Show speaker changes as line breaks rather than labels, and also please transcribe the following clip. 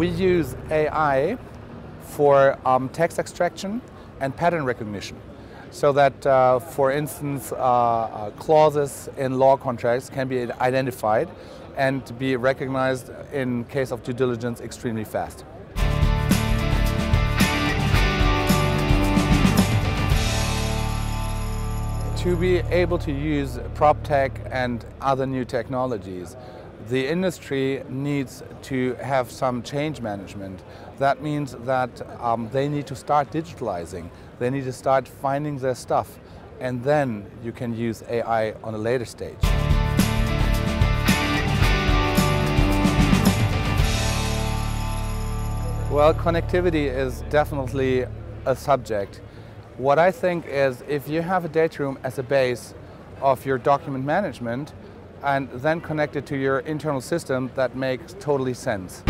use AI for um, text extraction and pattern recognition. So that, uh, for instance, uh, uh, clauses in law contracts can be identified and be recognized in case of due diligence extremely fast. To be able to use prop tech and other new technologies, the industry needs to have some change management. That means that um, they need to start digitalizing. They need to start finding their stuff. And then you can use AI on a later stage. Well, connectivity is definitely a subject. What I think is if you have a data room as a base of your document management, and then connect it to your internal system, that makes totally sense.